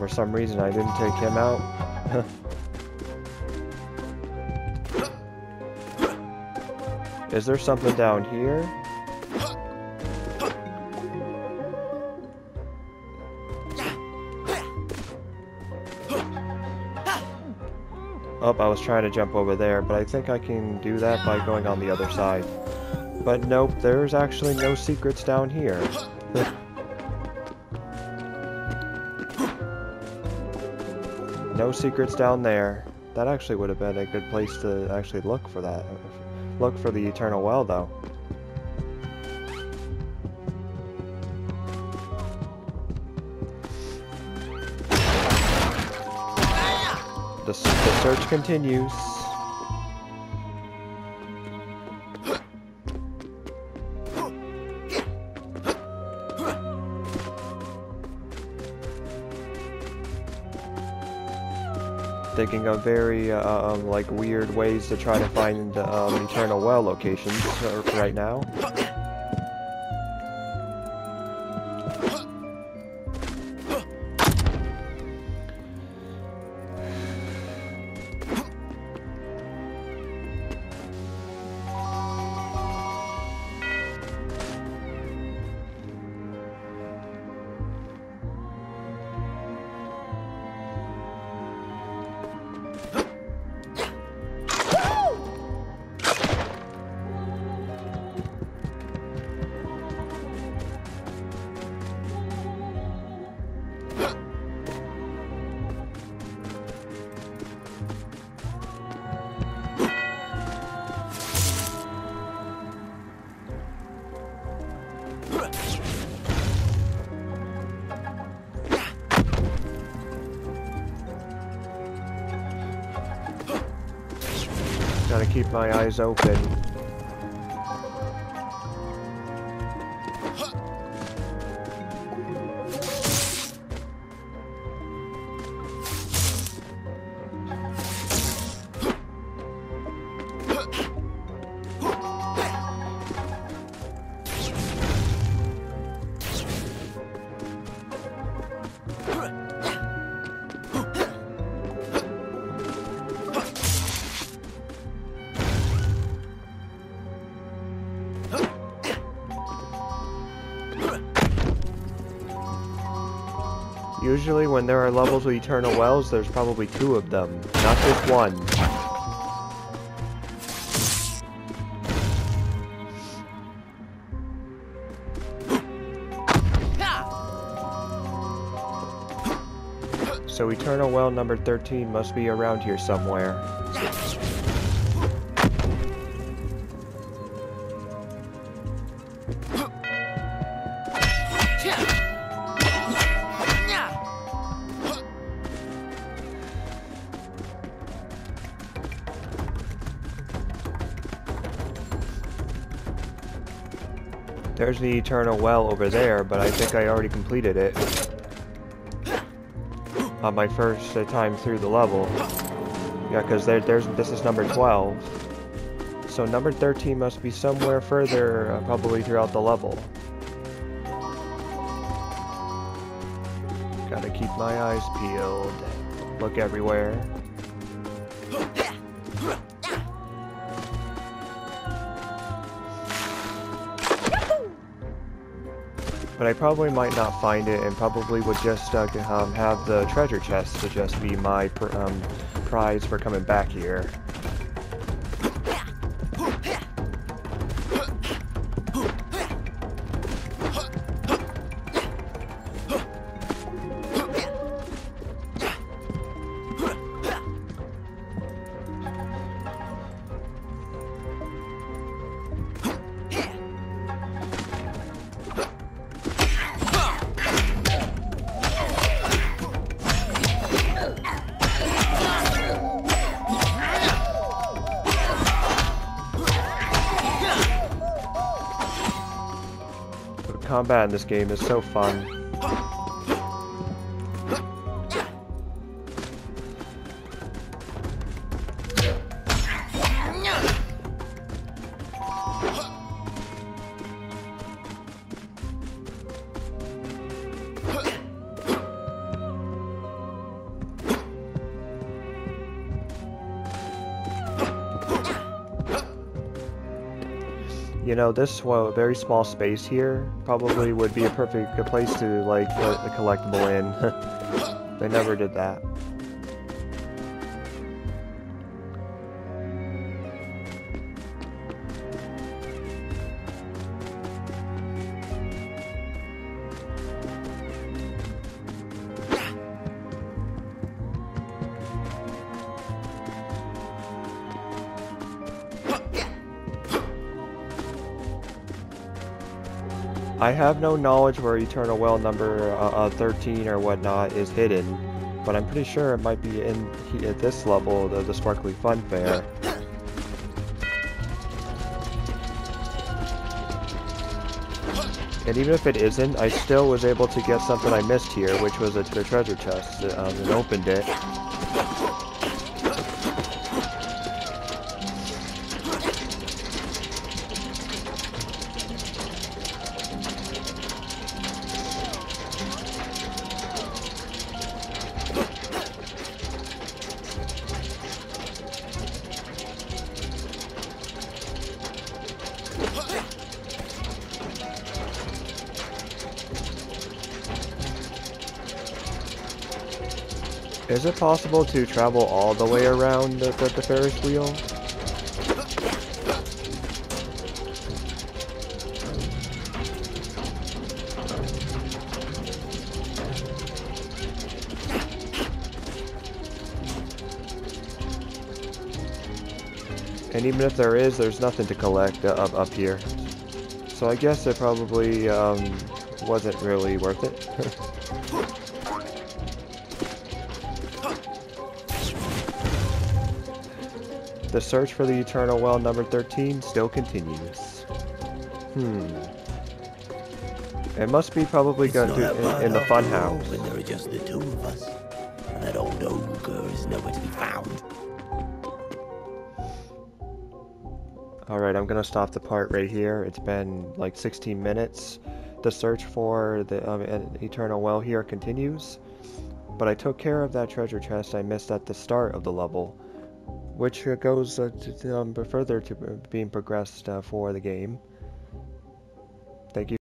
for some reason I didn't take him out. Is there something down here? Oh, I was trying to jump over there, but I think I can do that by going on the other side. But nope, there's actually no secrets down here. no secrets down there. That actually would have been a good place to actually look for that. Look for the Eternal Well, though. The, the search continues. Thinking of very uh, um, like weird ways to try to find um, eternal well locations right now. Gotta keep my eyes open. Usually when there are levels with Eternal Wells, there's probably two of them, not just one. So Eternal Well number 13 must be around here somewhere. There's the Eternal Well over there, but I think I already completed it. On my first uh, time through the level. Yeah, because there, there's this is number 12. So number 13 must be somewhere further, uh, probably throughout the level. Gotta keep my eyes peeled. Look everywhere. But I probably might not find it and probably would just uh, um, have the treasure chest to just be my pr um, prize for coming back here. Combat in this game is so fun. You know, this well, very small space here probably would be a perfect place to like put a collectible in. they never did that. I have no knowledge where Eternal Well number uh, uh, 13 or whatnot is hidden, but I'm pretty sure it might be in at this level, the, the Sparkly Fun Fair. And even if it isn't, I still was able to get something I missed here, which was a, a treasure chest, um, and opened it. Is it possible to travel all the way around the, the, the Ferris wheel? And even if there is, there's nothing to collect up, up here. So I guess it probably um, wasn't really worth it. The search for the Eternal Well number 13 still continues. Hmm. It must be probably going to in, in the funhouse. When there are just the two of us, and that old ogre is nowhere to be found. Alright, I'm gonna stop the part right here. It's been like 16 minutes. The search for the um, Eternal Well here continues. But I took care of that treasure chest I missed at the start of the level which goes uh, to, um, further to being progressed uh, for the game. Thank you.